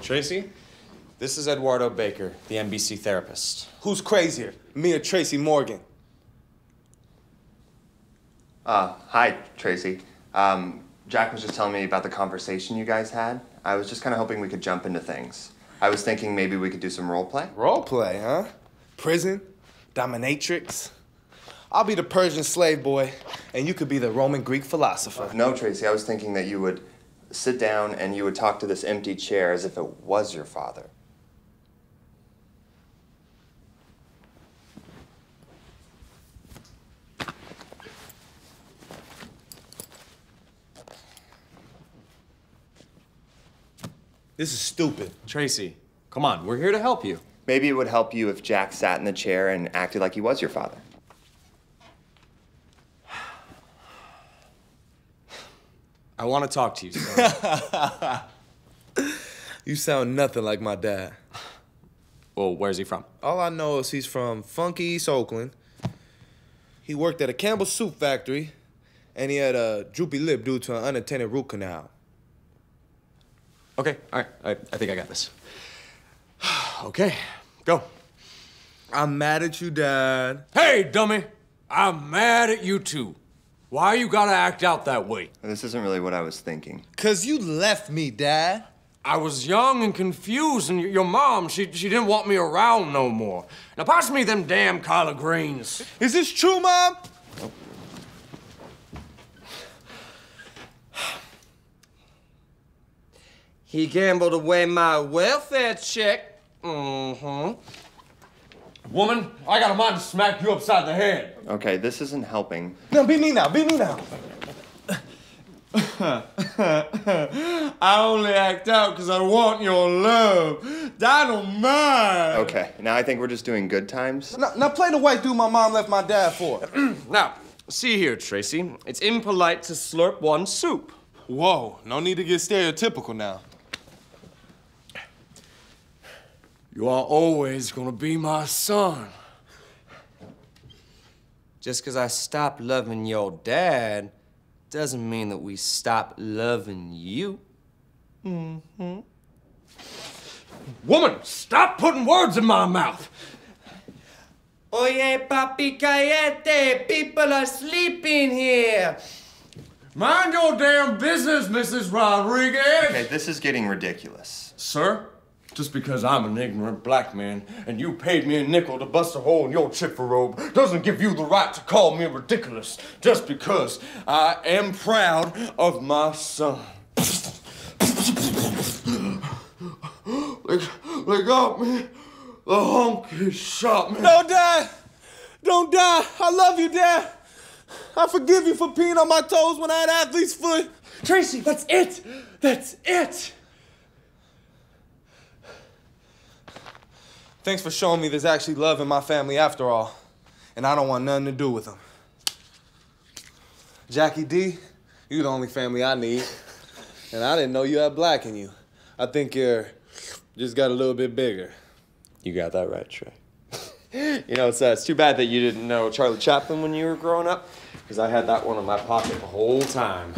Tracy, this is Eduardo Baker, the NBC therapist. Who's crazier, me or Tracy Morgan? Uh, hi, Tracy. Um, Jack was just telling me about the conversation you guys had. I was just kind of hoping we could jump into things. I was thinking maybe we could do some role play. Role play, huh? Prison? Dominatrix? I'll be the Persian slave boy, and you could be the Roman Greek philosopher. No, Tracy, I was thinking that you would sit down and you would talk to this empty chair as if it was your father. This is stupid. Tracy, come on, we're here to help you. Maybe it would help you if Jack sat in the chair and acted like he was your father. I want to talk to you. You sound nothing like my dad. well, where's he from? All I know is he's from funky East Oakland. He worked at a Campbell soup factory, and he had a droopy lip due to an unattended root canal. Okay, all right, I, I think I got this. okay, go. I'm mad at you, Dad. Hey, dummy! I'm mad at you too. Why you gotta act out that way? This isn't really what I was thinking. Cause you left me, Dad. I was young and confused, and your mom, she, she didn't want me around no more. Now pass me them damn collard greens. Is this true, Mom? He gambled away my welfare check. Mm-hmm. Woman, I got a mind to smack you upside the head. Okay, this isn't helping. No, beat me now, beat me now. I only act out because I want your love. I don't mind. Okay, now I think we're just doing good times. Now, now play the white dude my mom left my dad for. Now, see here, Tracy. It's impolite to slurp one soup. Whoa, no need to get stereotypical now. You are always gonna be my son. Just because I stopped loving your dad doesn't mean that we stop loving you. Mm-hmm. Woman, stop putting words in my mouth. Oye, papi, callete. People are sleeping here. Mind your damn business, Mrs. Rodriguez. Okay, this is getting ridiculous. Sir, just because I'm an ignorant black man and you paid me a nickel to bust a hole in your chifforobe doesn't give you the right to call me ridiculous. Just because I am proud of my son. They, they got me. The honky shot me. No, Dad! Don't die! I love you, Dad! I forgive you for peeing on my toes when I had athlete's foot. Tracy, that's it. That's it. Thanks for showing me there's actually love in my family after all. And I don't want nothing to do with them. Jackie D, you the only family I need. And I didn't know you had black in you. I think you're just got a little bit bigger. You got that right, Trey. you know, it's, uh, it's too bad that you didn't know Charlie Chaplin when you were growing up, because I had that one in my pocket the whole time.